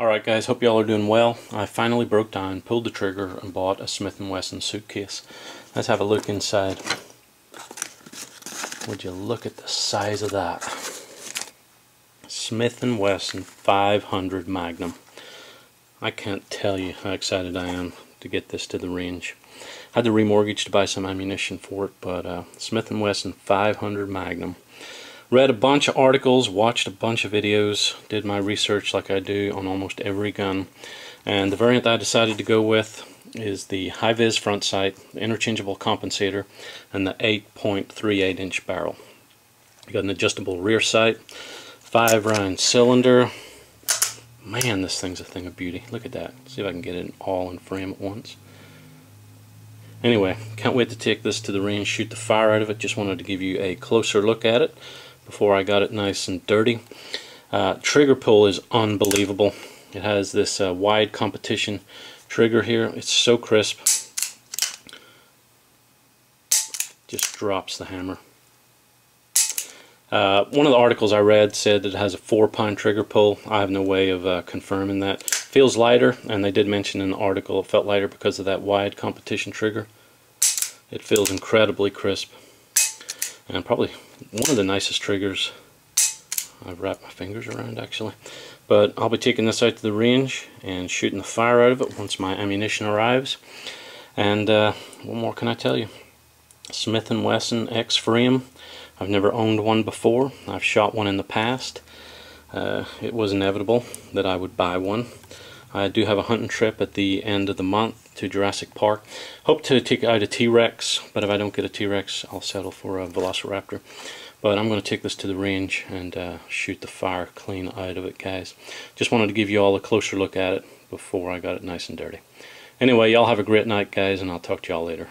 Alright guys, hope y'all are doing well. I finally broke down, pulled the trigger, and bought a Smith & Wesson suitcase. Let's have a look inside. Would you look at the size of that? Smith & Wesson 500 Magnum. I can't tell you how excited I am to get this to the range. I had to remortgage to buy some ammunition for it, but uh, Smith & Wesson 500 Magnum read a bunch of articles, watched a bunch of videos, did my research like I do on almost every gun. And the variant I decided to go with is the HI-VIZ front sight, interchangeable compensator, and the 8.38 inch barrel. You got an adjustable rear sight, five round cylinder. Man, this thing's a thing of beauty. Look at that. See if I can get it all in frame at once. Anyway, can't wait to take this to the range, shoot the fire out of it. Just wanted to give you a closer look at it before I got it nice and dirty. Uh, trigger pull is unbelievable. It has this uh, wide competition trigger here. It's so crisp. Just drops the hammer. Uh, one of the articles I read said that it has a four pound trigger pull. I have no way of uh, confirming that. Feels lighter, and they did mention in the article it felt lighter because of that wide competition trigger. It feels incredibly crisp and probably one of the nicest triggers I've wrapped my fingers around actually. But I'll be taking this out to the range and shooting the fire out of it once my ammunition arrives. And uh, what more can I tell you? Smith & Wesson X frame I've never owned one before. I've shot one in the past. Uh, it was inevitable that I would buy one. I do have a hunting trip at the end of the month to Jurassic Park. Hope to take out a T-Rex, but if I don't get a T-Rex, I'll settle for a Velociraptor. But I'm going to take this to the range and uh, shoot the fire clean out of it, guys. Just wanted to give you all a closer look at it before I got it nice and dirty. Anyway, y'all have a great night, guys, and I'll talk to y'all later.